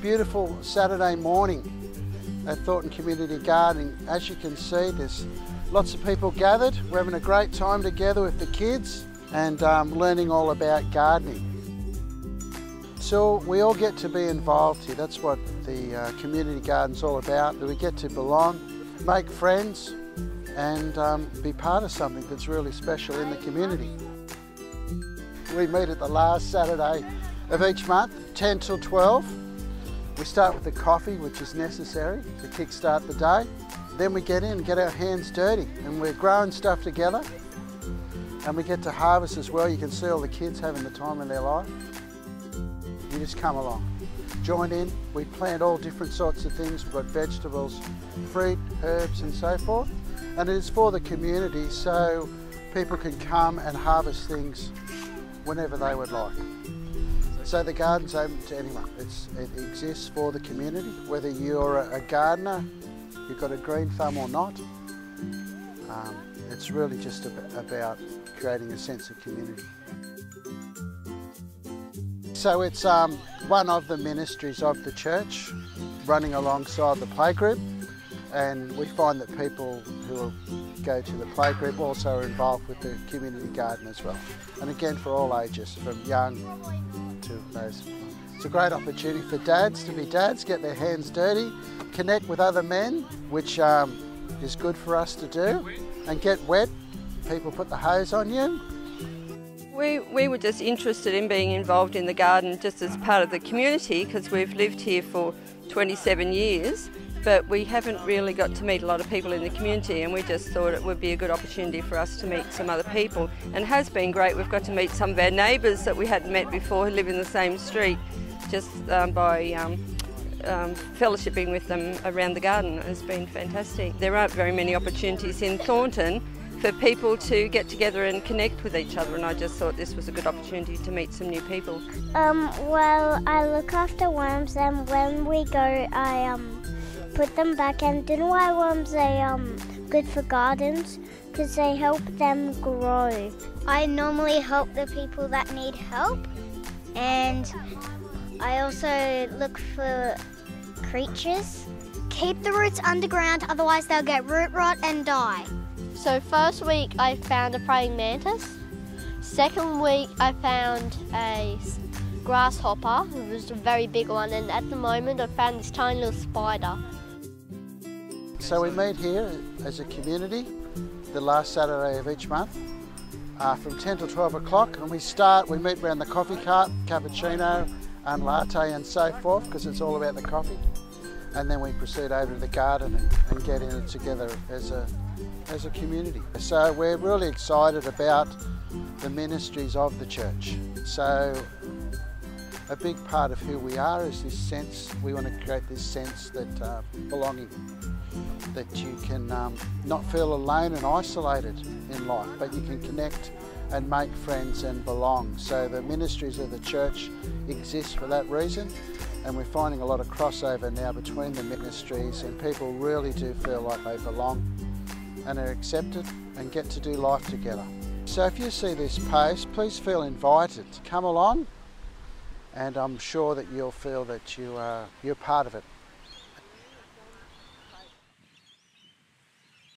beautiful Saturday morning at Thornton Community Garden. As you can see, there's lots of people gathered. We're having a great time together with the kids and um, learning all about gardening. So we all get to be involved here. That's what the uh, community garden's all about. We get to belong, make friends, and um, be part of something that's really special in the community. We meet at the last Saturday of each month, 10 till 12. We start with the coffee, which is necessary to kickstart the day. Then we get in and get our hands dirty, and we're growing stuff together. And we get to harvest as well. You can see all the kids having the time of their life. You just come along, join in. We plant all different sorts of things. We've got vegetables, fruit, herbs, and so forth. And it is for the community, so people can come and harvest things whenever they would like. So the garden's open to anyone. It's, it exists for the community, whether you're a gardener, you've got a green thumb or not. Um, it's really just about creating a sense of community. So it's um, one of the ministries of the church running alongside the playgroup and we find that people who go to the playgroup also are involved with the community garden as well. And again for all ages, from young It's a great opportunity for dads to be dads, get their hands dirty, connect with other men, which um, is good for us to do, and get wet. People put the hose on you, we, we were just interested in being involved in the garden just as part of the community because we've lived here for 27 years but we haven't really got to meet a lot of people in the community and we just thought it would be a good opportunity for us to meet some other people and has been great. We've got to meet some of our neighbours that we hadn't met before who live in the same street just um, by um, um, fellowshipping with them around the garden has been fantastic. There aren't very many opportunities in Thornton for people to get together and connect with each other and I just thought this was a good opportunity to meet some new people. Um, well, I look after worms and when we go I um, put them back and do you know why worms are um, good for gardens? Because they help them grow. I normally help the people that need help and I also look for creatures. Keep the roots underground otherwise they'll get root rot and die. So first week I found a praying mantis. Second week I found a grasshopper, it was a very big one, and at the moment I found this tiny little spider. So we meet here as a community the last Saturday of each month uh, from 10 to 12 o'clock and we start, we meet around the coffee cart, cappuccino and latte and so forth because it's all about the coffee and then we proceed over to the garden and, and get in it together as a as a community. So we're really excited about the ministries of the church. So a big part of who we are is this sense, we want to create this sense that uh, belonging, that you can um, not feel alone and isolated in life, but you can connect and make friends and belong. So the ministries of the church exist for that reason and we're finding a lot of crossover now between the ministries and people really do feel like they belong and are accepted and get to do life together. So if you see this post, please feel invited to come along and I'm sure that you'll feel that you are, you're part of it.